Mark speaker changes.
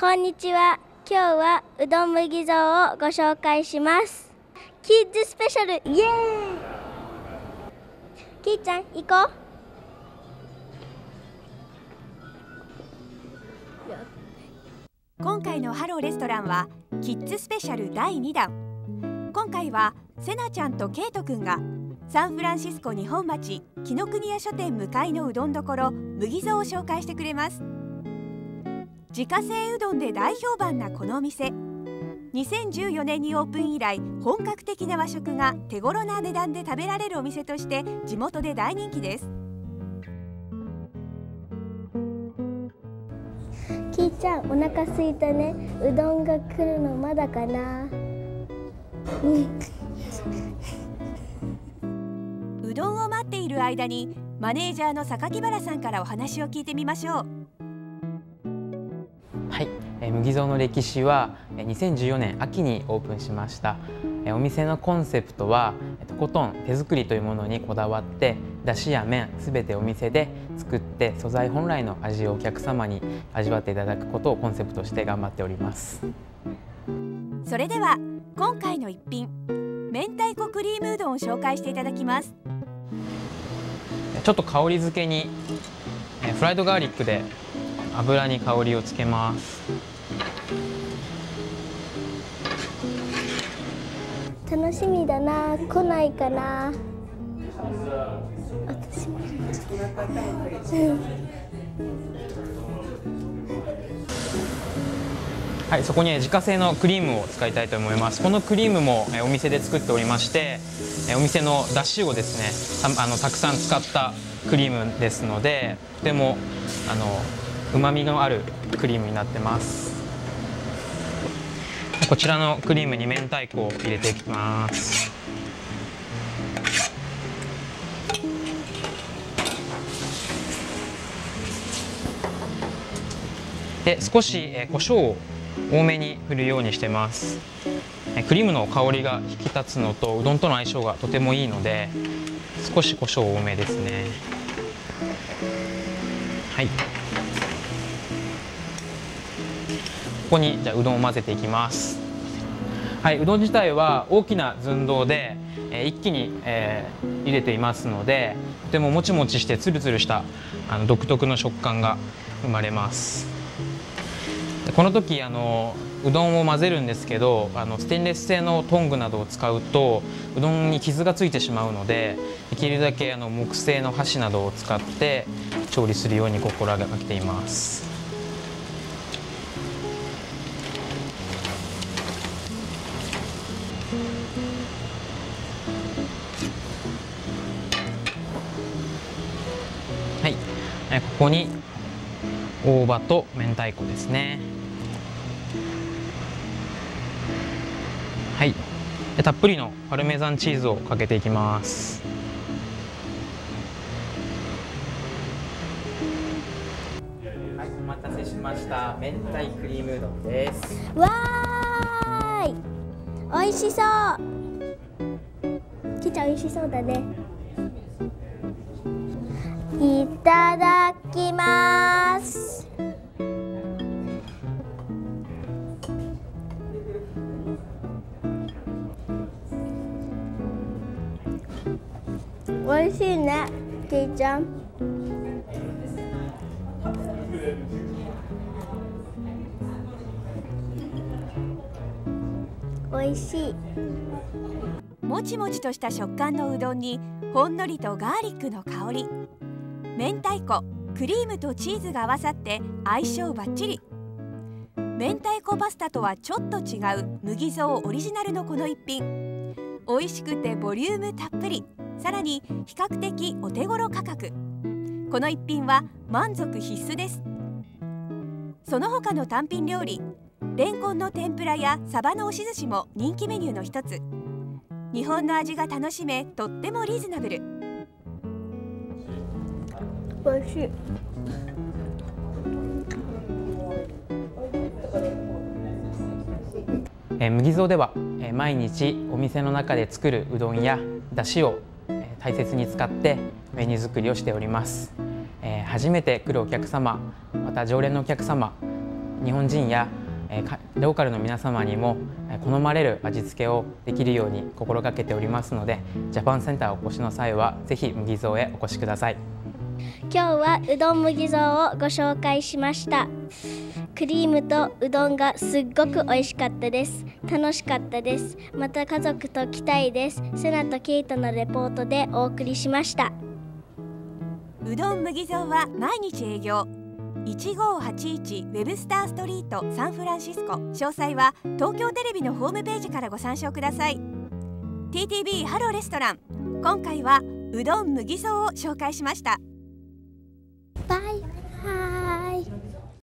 Speaker 1: こんにちは。今日はうどん麦蔵をご紹介します。キッズスペシャル。イエーイ。きーちゃん行こう。
Speaker 2: 今回のハローレストランはキッズスペシャル第2弾。今回はせなちゃんとケイトくんがサンフランシスコ日本町紀ノ国屋書店向かいのうどんどころ麦蔵を紹介してくれます。自家製うどんで大評判なこのお店。2014年にオープン以来本格的な和食が手頃な値段で食べられるお店として地元で大人気です。
Speaker 1: きーちゃんお腹すいたね。うどんが来るのまだかな。うん。
Speaker 2: うどんを待っている間にマネージャーの榊原さんからお話を聞いてみましょう
Speaker 3: はい、えー麦蔵の歴史はえー2014年秋にオープンしました。えーお店のコンセプトはえーとことん手作りというものにこだわってだしや麺すべてお店で作って素材本来の味をお客様に味わっていただくことをコンセプトして頑張っております。
Speaker 2: それでは今回の一品明太子クリームうどんを紹介していただきます。
Speaker 3: ちょっと香り付けにえーフライドガーリックで油に香りをつけます。
Speaker 1: 楽しみだな。来ないかな。私も。うん。
Speaker 3: はい、そこに自家製のクリームを使いたいと思います。このクリームもえーお店で作っておりまして、えーお店の出汁をですね、たあのたくさん使ったクリームですので、とてもあの旨味のあるクリームになってます。こちらのクリームに明太子を入れていきます。で少しえー胡椒を多めに振るようにしてますえークリームの香りが引き立つのとうどんとの相性がとてもいいので少し胡椒多めですねはいここにじゃうどんを混ぜていきます。はいうどん自体は大きな寸胴で、えー一気に、えー入れていますのでとてももちもちしてつるつるしたあの独特の食感が生まれます。この時あのうどんを混ぜるんですけどあのステンレス製のトングなどを使うとうどんに傷がついてしまうのでできるだけあの木製の箸などを使って調理するように心がけています。ここに大葉と明太子ですね。はい。たっぷりのパルメザンチーズをかけていきます。はいお待たせしました。明太クリームうどんです。
Speaker 1: わーい。美味しそう。きちゃん美味しそうだね。いただきます。美味しいねきーちゃん。美味しい。
Speaker 2: もちもちとした食感のうどんにほんのりとガーリックの香り。明太子クリームとチーズが合わさって相性バッチリ。明太子パスタとはちょっと違う麦蔵オリジナルのこの一品。美味しくてボリュームたっぷり。さらに比較的お手頃価格。この一品は満足必須です。その他の単品料理レンコンの天ぷらやサバの押し寿司も人気メニューの一つ。日本の味が楽しめとってもリーズナブル。
Speaker 1: 美味しい。
Speaker 3: えー麦蔵では、えー毎日お店の中で作るうどんやだしを、えー大切に使ってメニュー作りをしております、えー初めて来るお客様また常連のお客様日本人やえローカルの皆様にも好まれる味付けをできるように心がけておりますのでジャパンセンターをお越しの際はぜひ麦蔵へお越しください。
Speaker 1: 今日はうどん麦蔵をご紹介しました。クリームとうどんがすっごく美味しかったです。楽しかったです。また家族と来たいです。セナとケイトのレポートでお送りしました。
Speaker 2: うどん麦蔵は毎日営業。1581ウェブスターストリートサンフランシスコ。詳細は東京テレビのホームページからご参照ください。TTB ハローレストラン。今回はうどん麦蔵を紹介しました。